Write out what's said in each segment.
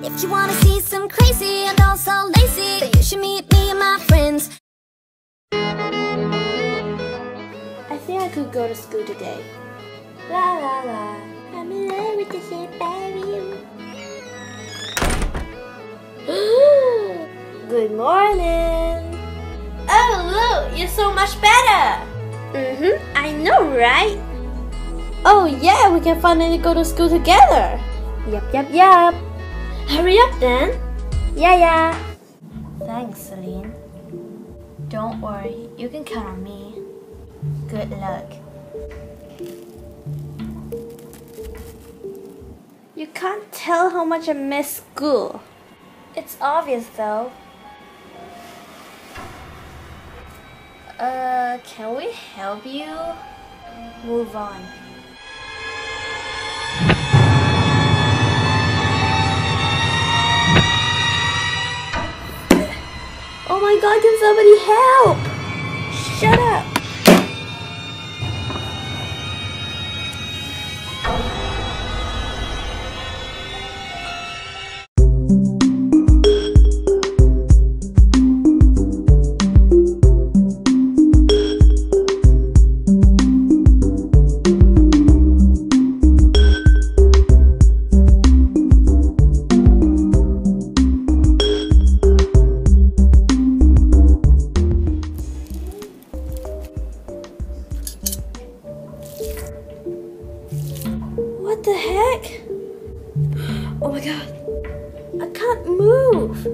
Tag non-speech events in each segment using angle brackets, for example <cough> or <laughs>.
If you wanna see some crazy and also lazy, then you should meet me and my friends. I think I could go to school today. La la la. I'm in love with the shape. <gasps> Good morning. Oh, look, you're so much better. Mm-hmm, I know, right? Oh, yeah, we can finally go to school together. Yep, yep, yep. Hurry up then. Yeah, yeah. Thanks, Celine. Don't worry, you can count on me. Good luck. You can't tell how much I miss school. It's obvious though. Uh, can we help you? Move on. Oh my god, can somebody help? Shut up! The heck? Oh my god. I can't move.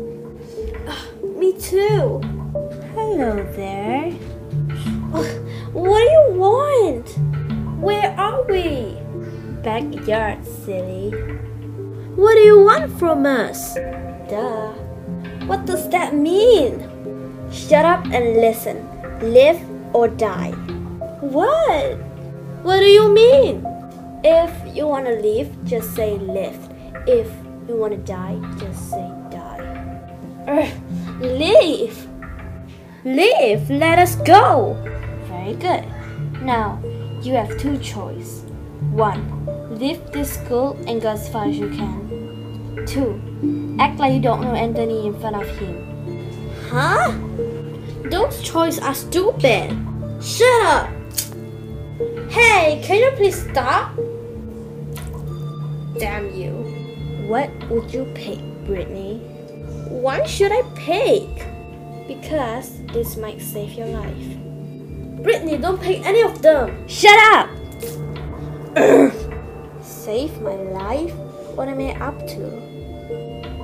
Me too. Hello there. What do you want? Where are we? Backyard, silly. What do you want from us? Duh. What does that mean? Shut up and listen. Live or die. What? What do you mean? If you want to live, just say live. If you want to die, just say die. Er, Ugh, leave. Leave. Let us go. Very good. Now, you have two choices. One, leave this school and go as far as you can. Two, act like you don't know Anthony in front of him. Huh? Those choices are stupid. Shut up. Hey, can you please stop? Damn you. What would you pick, Brittany? Why should I pick? Because this might save your life. Brittany, don't pick any of them. Shut up! <coughs> save my life? What am I up to?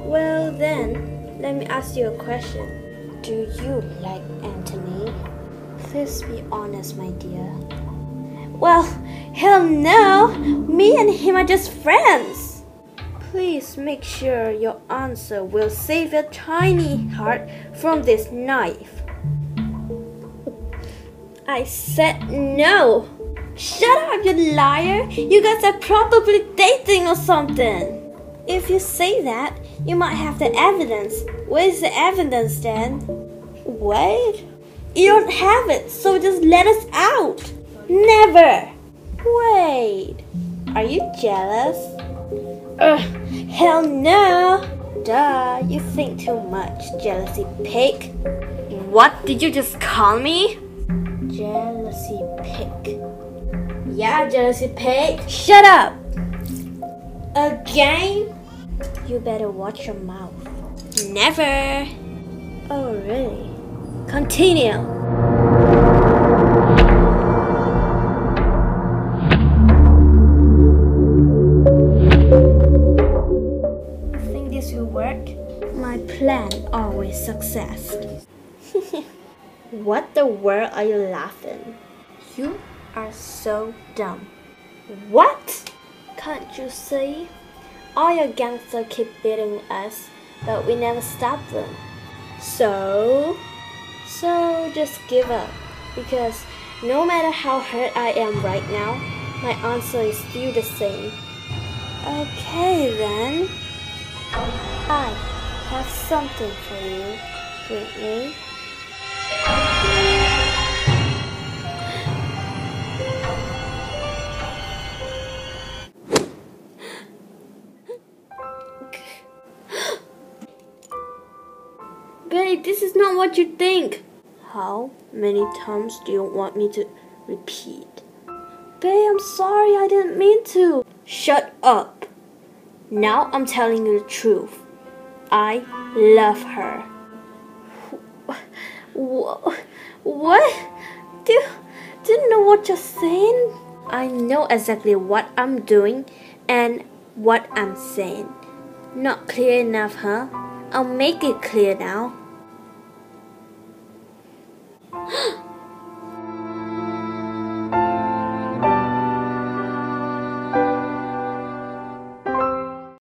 Well, then, let me ask you a question. Do you like Anthony? Please be honest, my dear. Well, hell no! Me and him are just friends! Please make sure your answer will save your tiny heart from this knife. I said no! Shut up, you liar! You guys are probably dating or something! If you say that, you might have the evidence. Where's the evidence then? Wait. You don't have it, so just let us out. Never. Wait. Are you jealous? Ugh, hell no. Duh, you think too much, jealousy pig. What did you just call me? Jealousy pig. Yeah, jealousy pig. Shut up. Again? You better watch your mouth. Never. Oh, really? Continue. Success. <laughs> what the world are you laughing? You are so dumb. What? Can't you see? All your gangsters keep beating us, but we never stop them. So, so just give up. Because no matter how hurt I am right now, my answer is still the same. Okay then. I have something for you, Brittany. Babe, this is not what you think. How many times do you want me to repeat? Babe, I'm sorry, I didn't mean to. Shut up. Now I'm telling you the truth. I love her. What? What? Do, do you know what you're saying? I know exactly what I'm doing and what I'm saying. Not clear enough, huh? I'll make it clear now.